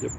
Yep.